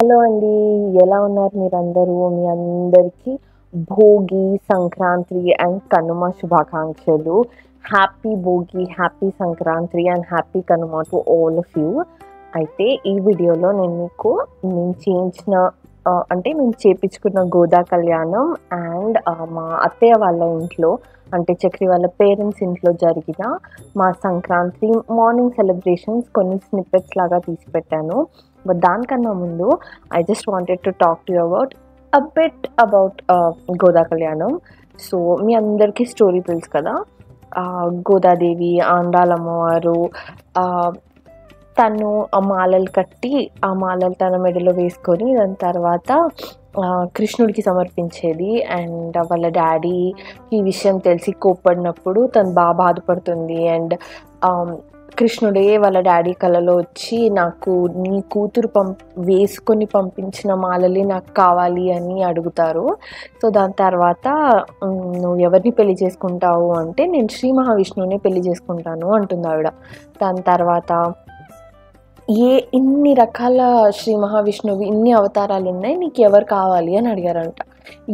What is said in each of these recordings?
Hello అండి ఎలా ఉన్నారు మీరందరూ? మీ అందరికీ భోగి సంక్రాంతి అండ్ కనుమ శుభాకాంక్షలు. Happy Bhogi happy Sankranti and happy Kanuma to all of you. అయితే ఈ వీడియోలో నేను మీకు నేను చేయించిన అంటే మేము చేపించుకున్న గోదా కళ్యాణం అండ్ మా అత్తయ్య వాళ్ళ ఇంట్లో అంటే చక్రి వాళ్ళ పేరెంట్స్ ఇంట్లో జరిగిన మా సంక్రాంతి మార్నింగ్ సెలబ్రేషన్స్ కొన్ని స్నిప్పెట్స్ లాగా తీసి పెట్టాను. బట్ దానికన్నా ముందు I just wanted to talk to about a bit about Goda Kalyanam so మీ అందరికీ స్టోరీ తెలుసు కదా? గోదాదేవి ఆండాలమ్మవారు తను ఆ మాలలు కట్టి ఆ మాలలు తన మెడలో వేసుకొని దాని తర్వాత కృష్ణుడికి సమర్పించేది. అండ్ వాళ్ళ డాడీ ఈ విషయం తెలిసి కోప్పడినప్పుడు తను బాగా బాధపడుతుంది. అండ్ కృష్ణుడే వాళ్ళ డాడీ కలలో వచ్చి నాకు నీ కూతురు పంప్ వేసుకొని పంపించిన మాలలే నాకు కావాలి అని అడుగుతారు. సో దాని తర్వాత నువ్వు ఎవరిని పెళ్ళి చేసుకుంటావు అంటే నేను శ్రీ మహావిష్ణువుని పెళ్ళి చేసుకుంటాను అంటుంది ఆవిడ. దాని తర్వాత ఏ ఇన్ని రకాల శ్రీ మహావిష్ణువు ఇన్ని అవతారాలు ఉన్నాయి నీకు ఎవరు కావాలి అని అడిగారంట.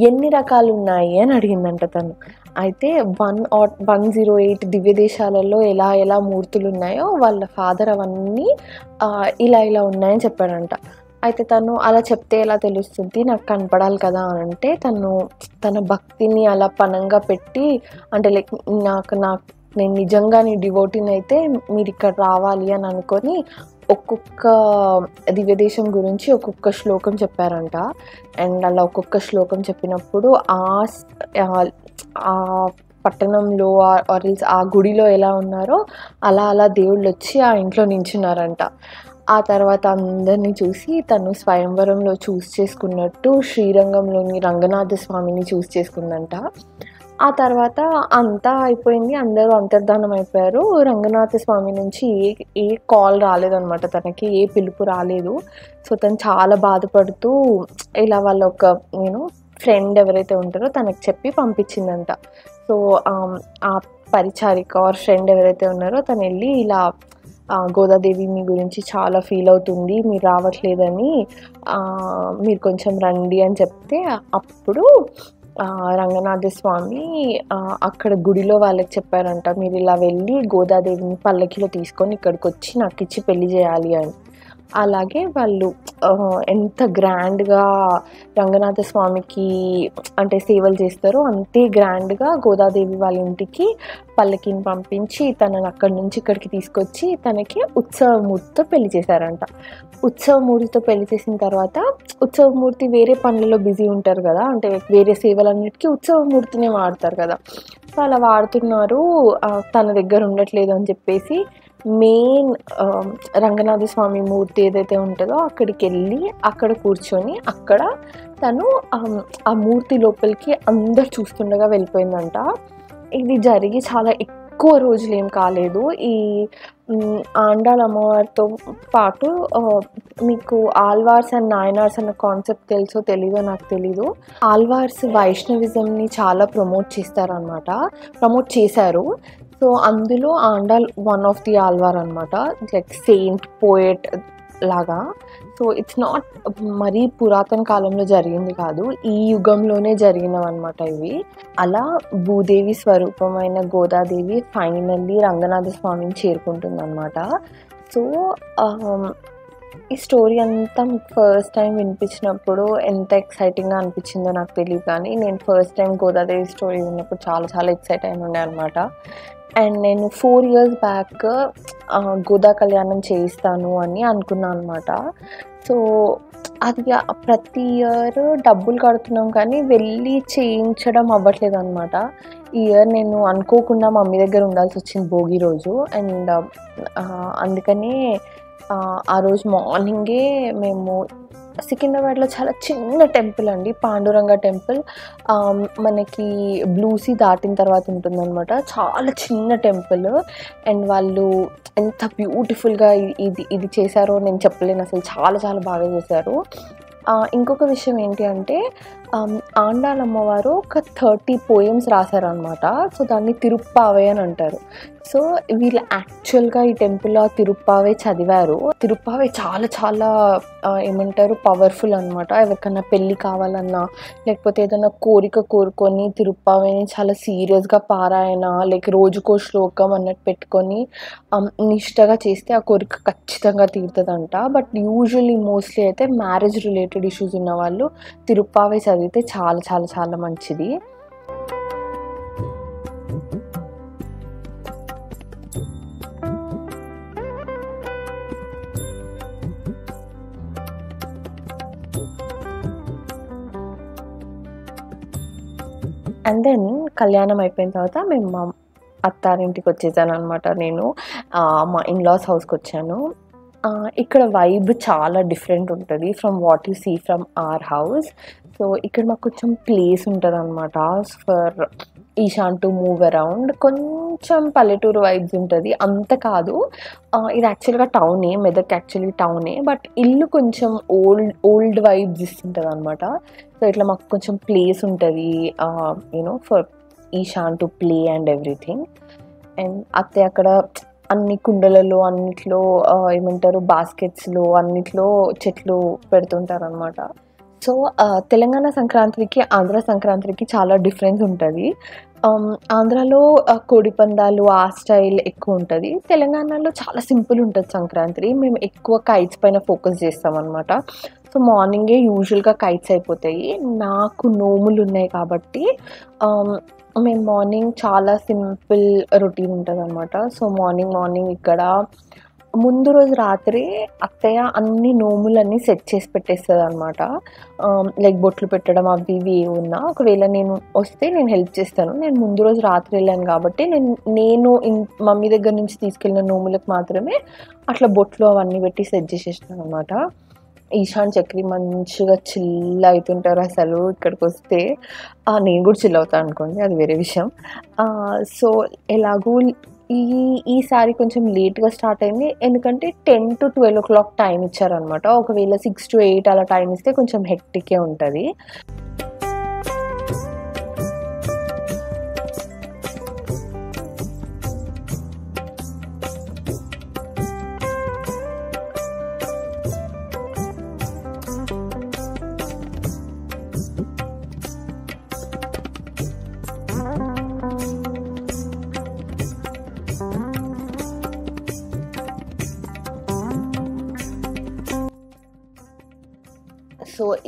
ఎన్ని రకాలు ఉన్నాయి అని అడిగిందంట తను. అయితే వన్ ఆట్ వన్ జీరో ఎయిట్ దివ్య దేశాలలో ఎలా ఎలా మూర్తులు ఉన్నాయో వాళ్ళ ఫాదర్ అవన్నీ ఇలా ఇలా ఉన్నాయని చెప్పాడంట. అయితే తను అలా చెప్తే ఎలా తెలుస్తుంది? నాకు కనపడాలి కదా అని అంటే తను తన భక్తిని అలా పనంగా పెట్టి అంటే లైక్ నాకు నాకు నేను నిజంగా నీ డివోటీని అయితే మీరు ఇక్కడ రావాలి అని అనుకొని ఒక్కొక్క దివ్యదేశం గురించి ఒక్కొక్క శ్లోకం చెప్పారంట. అండ్ అలా ఒక్కొక్క శ్లోకం చెప్పినప్పుడు ఆ ఆ- పట్టణంలో ఆర్ఎల్స్ ఆ గుడిలో ఎలా ఉన్నారో అలా అలా దేవుళ్ళు వచ్చి ఆ ఇంట్లో నించున్నారంట. ఆ తర్వాత అందరినీ చూసి తను స్వయంవరంలో చూస్ చేసుకున్నట్టు శ్రీరంగంలోని రంగనాథ స్వామిని చూస్ చేసుకుందంట. ఆ తర్వాత అంతా అయిపోయింది. అందరూ అంతర్ధానం అయిపోయారు. రంగనాథ స్వామి నుంచి ఏ ఏ కాల్ రాలేదనమాట తనకి. ఏ పిలుపు రాలేదు. సో తను చాలా బాధపడుతూ ఇలా వాళ్ళ ఒక నేను ఫ్రెండ్ ఎవరైతే ఉంటారో తనకి చెప్పి పంపించిందంట. సో ఆ పరిచారిక ఆర్ ఫ్రెండ్ ఎవరైతే ఉన్నారో తను వెళ్ళి ఇలా గోదాదేవి మీ గురించి చాలా ఫీల్ అవుతుంది. మీరు రావట్లేదని మీరు కొంచెం రండి అని చెప్తే అప్పుడు రంగనాథ స్వామి అక్కడ గుడిలో వాళ్ళకి చెప్పారంట మీరు ఇలా వెళ్ళి గోదాదేవిని పల్లకిలో తీసుకొని ఇక్కడికి వచ్చి నాకు ఇచ్చి పెళ్ళి చేయాలి అని. అలాగే వాళ్ళు ఎంత గ్రాండ్గా రంగనాథ స్వామికి అంటే సేవలు చేస్తారో అంతే గ్రాండ్గా గోదాదేవి వాళ్ళ ఇంటికి పల్లకిని పంపించి తనని అక్కడి నుంచి ఇక్కడికి తీసుకొచ్చి తనకి ఉత్సవమూర్తితో పెళ్ళి చేశారంట. ఉత్సవమూర్తితో పెళ్ళి చేసిన తర్వాత ఉత్సవమూర్తి వేరే పనులలో బిజీ ఉంటారు కదా అంటే వేరే సేవలన్నిటికీ ఉత్సవమూర్తినే వాడతారు కదా. సో అలా వాడుతున్నారు తన దగ్గర ఉండట్లేదు అని చెప్పేసి మెయిన్ రంగనాథ స్వామి మూర్తి ఏదైతే ఉంటుందో అక్కడికి వెళ్ళి అక్కడ కూర్చొని అక్కడ తను ఆ మూర్తి లోపలికి అందరు చూస్తుండగా వెళ్ళిపోయిందంట. ఇది జరిగి చాలా ఎక్కువ ఎక్కువ రోజులు ఏం కాలేదు. ఈ మ్, ఆండాళ్ అమ్మవారితో పాటు మీకు ఆల్వార్స్ అండ్ నాయనార్స్ అన్న కాన్సెప్ట్ తెలుసో తెలీదో నాకు తెలీదు. ఆల్వార్స్ వైష్ణవిజంని చాలా ప్రమోట్ చేస్తారనమాట ప్రమోట్ చేశారు. సో అందులో Andal one of the Alvar అనమాట లైక్ సెయింట్ పోయెట్ లాగా. సో ఇట్స్ నాట్ మరీ పురాతన కాలంలో జరిగింది కాదు. ఈ యుగంలోనే జరిగినవన్నమాట ఇవి. అలా భూదేవి స్వరూపమైన గోదాదేవి ఫైనల్లీ రంగనాథ స్వామిని చేరుకుంటుంది అనమాట సో um, ఈ స్టోరీ అంతా ఫస్ట్ టైం వినిపించినప్పుడు ఎంత ఎక్సైటింగ్గా అనిపించిందో నాకు తెలియదు కానీ నేను ఫస్ట్ టైం గోదాదేవి స్టోరీ విన్నప్పుడు చాలా చాలా ఎక్సైట్ అయిన ఉండే అనమాట అండ్ నేను ఫోర్ ఇయర్స్ బ్యాక్ గోదా కళ్యాణం చేయిస్తాను అని అనుకున్నాను అనమాట సో అది ప్రతి ఇయర్ డబ్బులు కడుతున్నాం కానీ వెళ్ళి చేయించడం అవ్వట్లేదు అనమాట ఈ ఇయర్ నేను అనుకోకుండా మమ్మీ దగ్గర ఉండాల్సి వచ్చింది భోగి రోజు. అండ్ అందుకనే ఆ రోజు మార్నింగే మేము సికింద్రాబాద్లో చాలా చిన్న టెంపుల్ అండి పాండురంగ టెంపుల్. మనకి బ్లూసీ దాటిన తర్వాత ఉంటుందన్నమాట. చాలా చిన్న టెంపుల్. అండ్ వాళ్ళు ఎంత బ్యూటిఫుల్గా ఇది ఇది చేశారో నేను చెప్పలేను అసలు. చాలా చాలా బాగా చేశారు. ఇంకొక విషయం ఏంటి అంటే ఆండాల్ అమ్మవారు ఒక థర్టీ పోయమ్స్ రాశారనమాట సో దాన్ని తిరుప్పావే అని అంటారు. సో వీళ్ళు యాక్చువల్గా ఈ టెంపుల్లో తిరుప్పావే చదివారు. తిరుప్పావే చాలా చాలా ఏమంటారు పవర్ఫుల్ అనమాట ఎవరికన్నా పెళ్ళి కావాలన్నా లేకపోతే ఏదైనా కోరిక కోరుకొని తిరుప్పావేని చాలా సీరియస్గా పారాయణ లైక్ రోజుకో శ్లోకం అన్నట్టు పెట్టుకొని నిష్టగా చేస్తే ఆ కోరిక ఖచ్చితంగా తీరుతుందంట. బట్ యూజువల్లీ మోస్ట్లీ అయితే మ్యారేజ్ రిలేటెడ్ ఇష్యూస్ ఉన్న వాళ్ళు తిరుప్పావే చదివితే చాలా చాలా చాలా మంచిది. అండ్ దెన్ కళ్యాణం అయిపోయిన తర్వాత మేము మా అత్తారింటికి వచ్చేసాను అనమాట నేను మా ఇన్లాస్ హౌస్కి వచ్చాను. ఇక్కడ వైబ్ చాలా డిఫరెంట్ ఉంటుంది from what you see from our house so ఇక్కడ మాకు కొంచెం ప్లేస్ ఉంటుంది అనమాట for Ishan to move around కొంచెం పల్లెటూరు వైబ్స్ ఉంటుంది. అంత కాదు. ఇది యాక్చువల్గా టౌనే మెదక్ యాక్చువల్లీ టౌనే బట్ ఇల్లు కొంచెం ఓల్డ్ ఓల్డ్ వైబ్స్ ఇస్తుంటుంది అనమాట సో ఇట్లా మాకు కొంచెం ప్లేస్ ఉంటుంది you know for Ishan to play and everything and అత్తే అక్కడ అన్ని కుండలలో అన్నిట్లో ఏమంటారు బాస్కెట్స్లో అన్నిట్లో చెట్లు పెడుతుంటారు అనమాట సో తెలంగాణ సంక్రాంతికి ఆంధ్ర సంక్రాంతికి చాలా డిఫరెన్స్ ఉంటుంది. ఆంధ్రాలో కోడి పందాలు ఆ స్టైల్ ఎక్కువ ఉంటుంది. తెలంగాణలో చాలా సింపుల్ ఉంటుంది సంక్రాంతి. మేము ఎక్కువ కైట్స్ పైన ఫోకస్ చేస్తాం అనమాట సో మార్నింగే యూజువల్గా కైట్స్ అయిపోతాయి. నాకు నోములు ఉన్నాయి కాబట్టి మేము మార్నింగ్ చాలా సింపుల్ రొటీన్ ఉంటుంది అనమాట సో మార్నింగ్ మార్నింగ్ ఇక్కడ ముందు రోజు రాత్రి అత్తయ్య అన్ని నోములన్నీ సెట్ చేసి పెట్టేస్తుంది అనమాట లైక్ బొట్లు పెట్టడం అవి ఇవి ఉన్నా ఒకవేళ నేను వస్తే నేను హెల్ప్ చేస్తాను. నేను ముందు రోజు రాత్రి వెళ్ళాను కాబట్టి నేను నేను మమ్మీ దగ్గర నుంచి తీసుకెళ్ళిన నోములకు మాత్రమే అట్లా బొట్లు అవన్నీ పెట్టి సెట్ చేసేసాను అనమాట ఈశాన్ చక్రి మంచిగా చిల్ అవుతుంటారు అసలు ఇక్కడికి వస్తే. నేను కూడా చిల్ అవుతాను అనుకోండి అది వేరే విషయం. సో ఎలాగూ ఈ ఈసారి కొంచెం లేట్గా స్టార్ట్ అయింది. ఎందుకంటే ten to twelve o'clock time ఇచ్చారనమాట ఒకవేళ సిక్స్ టు ఎయిట్ అలా టైం ఇస్తే కొంచెం హెక్టికే ఉంటుంది.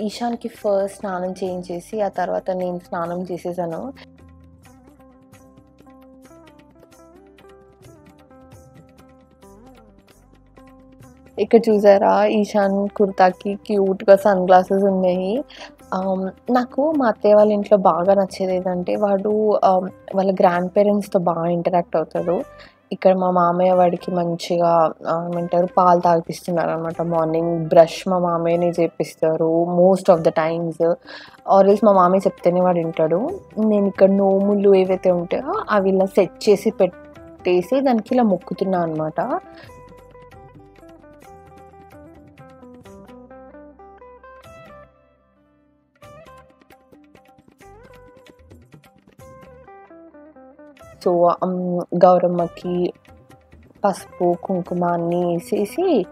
ఈశాన్కి ఫస్ట్ స్నానం చేయించేసి ఆ తర్వాత నేను స్నానం చేసేసాను. ఇక్కడ చూసారా? ఈశాన్ కుర్తాకి క్యూట్గా సన్ గ్లాసెస్ ఉన్నాయి. నాకు మా అత్తయ్య వాళ్ళ ఇంట్లో బాగా నచ్చేది ఏంటంటే వాడు వాళ్ళ గ్రాండ్ పేరెంట్స్తో బాగా ఇంటరాక్ట్ అవుతాడు. ఇక్కడ మా మామయ్య వాడికి మంచిగా ఏమంటారు పాలు తాగిపిస్తున్నారు అనమాట మార్నింగ్ బ్రష్ మా మామయ్యనే చేపిస్తారు most of the times always మా మామయ్య చెప్తేనే వాడు వింటాడు నేను ఇక్కడ నోములు ఏవైతే ఉంటాయో అవి ఇలా సెట్ చేసి పెట్టేసి దానికి ఇలా మొక్కుతున్నా అనమాట సో గౌరమ్మకి పసుపు కుంకుమ అన్నీ వేసేసి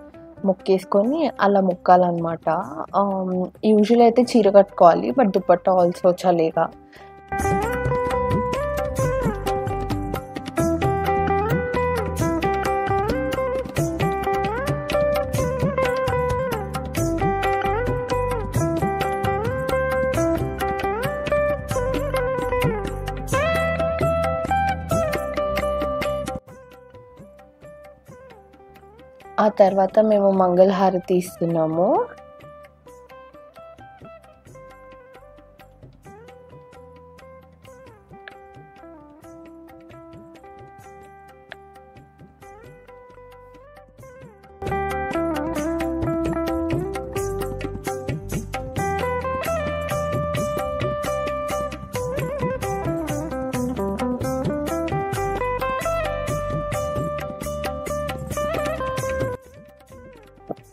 మొక్కేసుకొని అలా మొక్కాలన్నమాట. యూజువల్ అయితే చీర కట్టుకోవాలి బట్ దుపట్టా ఆల్సో చలిగా ఆ తర్వాత మేము మంగళహారతి ఇస్తున్నాము.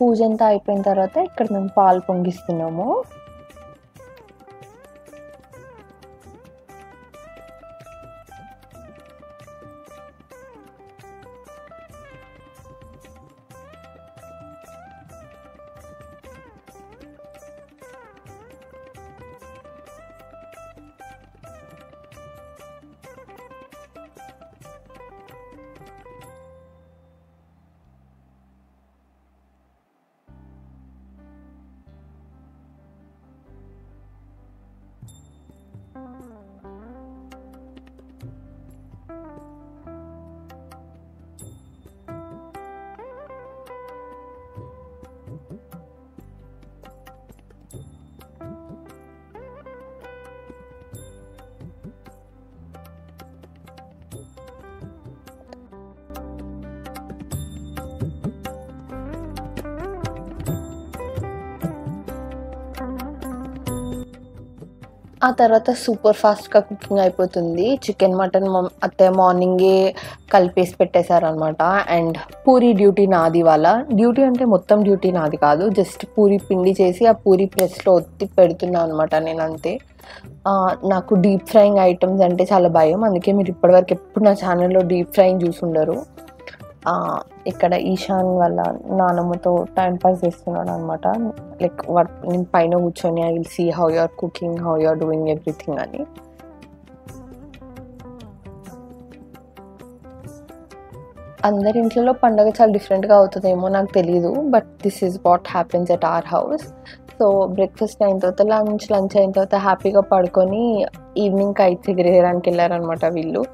పూజ అంతా అయిపోయిన తర్వాత ఇక్కడ మేము పాలు పొంగిస్తున్నాము. ఆ తర్వాత సూపర్ ఫాస్ట్గా కుకింగ్ అయిపోతుంది. చికెన్ మటన్ అత్తయ్య మార్నింగే కలిపేసి పెట్టేశారనమాట అండ్ పూరి డ్యూటీ నాది వాళ్ళ డ్యూటీ అంటే మొత్తం డ్యూటీ నాది కాదు. జస్ట్ పూరి పిండి చేసి ఆ పూరి ప్రెస్లో ఒత్తి పెడుతున్నాను అనమాట నేను అంతే నాకు డీప్ ఫ్రైయింగ్ ఐటమ్స్ అంటే చాలా భయం. అందుకే మీరు ఇప్పటివరకు ఎప్పుడు నా ఛానల్లో డీప్ ఫ్రైయింగ్ చూసుండరు ఉండరు. ఇక్కడ ఈశాన్ వాళ్ళ నానమ్మతో టైం పాస్ చేస్తున్నాడు అనమాట లైక్ వాట్ నేను పైన కూర్చొని I will see how your cooking how your doing everything అని. అందరి ఇంట్లో పండగ చాలా డిఫరెంట్గా అవుతుందేమో నాకు తెలియదు but this is what happens at our house so breakfast అయిన తర్వాత లంచ్ లంచ్ అయిన తర్వాత హ్యాపీగా పడుకొని ఈవినింగ్ కైట్స్ ఎగిరేయడానికి వెళ్ళారనమాట వీళ్ళు.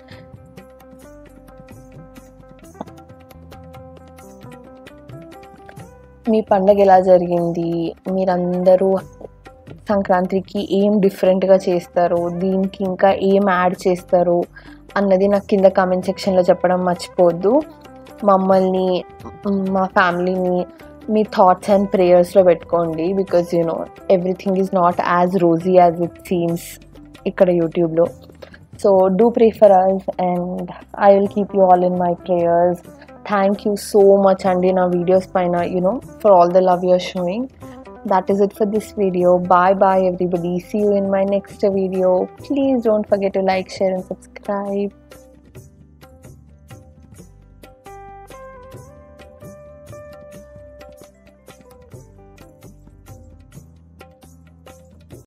మీ పండగ ఎలా జరిగింది? మీరందరూ సంక్రాంతికి ఏం డిఫరెంట్గా చేస్తారు? దీనికి ఇంకా ఏం యాడ్ చేస్తారు? అన్నది నాకు కింద కామెంట్ సెక్షన్లో చెప్పడం మర్చిపోవద్దు. మమ్మల్ని మా ఫ్యామిలీని మీ థాట్స్ అండ్ ప్రేయర్స్లో పెట్టుకోండి. Because you know everything is not as rosy as it seems ఇక్కడ యూట్యూబ్లో so do pray for us and I will keep you all in my prayers thank you so much, Andina Video Spina, you know, for all the love you're showing. That is it for this video. Bye bye, everybody. See you in my next video. Please don't forget to like, share, and subscribe.